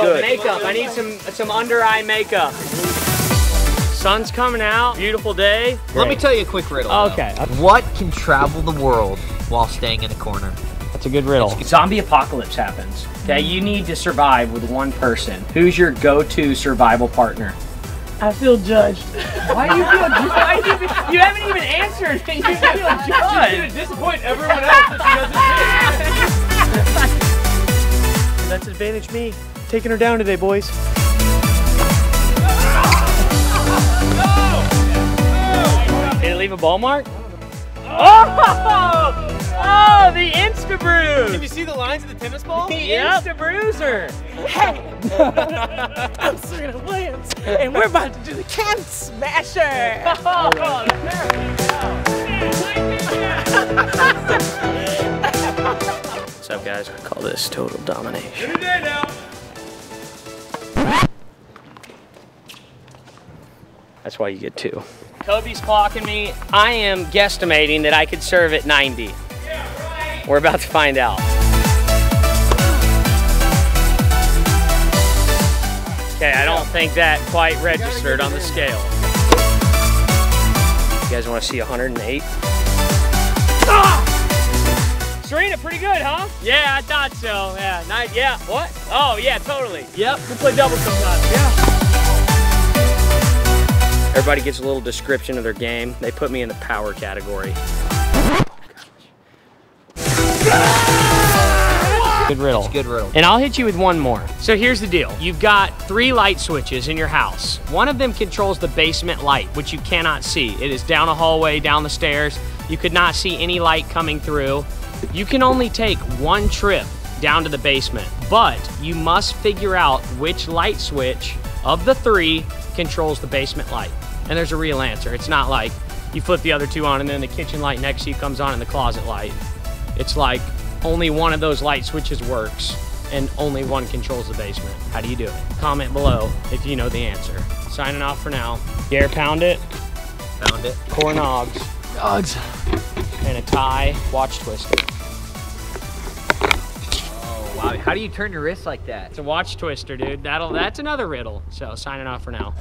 Oh, good. makeup. I need some some under eye makeup. Sun's coming out. Beautiful day. Let me tell you a quick riddle. though. Okay. What can travel the world while staying in a corner? That's a good riddle. Zombie apocalypse happens. Okay, you need to survive with one person. Who's your go-to survival partner? I feel judged. Why do you feel judged? You haven't even answered. and You feel judged. That's advantage me. Taking her down today, boys. Did it leave a ball mark? Oh! Oh, the Insta Bruise! Did you see the lines of the tennis ball? The Insta Bruiser! I'm Serena Williams, and we're about to do the Can Smasher. Oh, What's up, guys? I call this total domination. That's why you get two. Coby's clocking me. I am guesstimating that I could serve at 90. We're about to find out. Okay, I don't think that quite registered on the scale. You guys want to see 108? Serena, pretty good, huh? Yeah, I thought so. Yeah, nice. Yeah, what? Oh, yeah, totally. Yep, we play double sometimes. Yeah. Everybody gets a little description of their game. They put me in the power category. Good riddle. Good riddle. And I'll hit you with one more. So here's the deal. You've got three light switches in your house. One of them controls the basement light, which you cannot see. It is down a hallway, down the stairs. You could not see any light coming through. You can only take one trip down to the basement, but you must figure out which light switch of the three controls the basement light. And there's a real answer. It's not like you flip the other two on and then the kitchen light next to you comes on and the closet light. It's like only one of those light switches works and only one controls the basement. How do you do it? Comment below if you know the answer. Signing off for now. Gare pound it, Pound it. core nogs, Dogs. And a tie watch twister. Oh wow. How do you turn your wrist like that? It's a watch twister, dude. That'll that's another riddle. So signing off for now.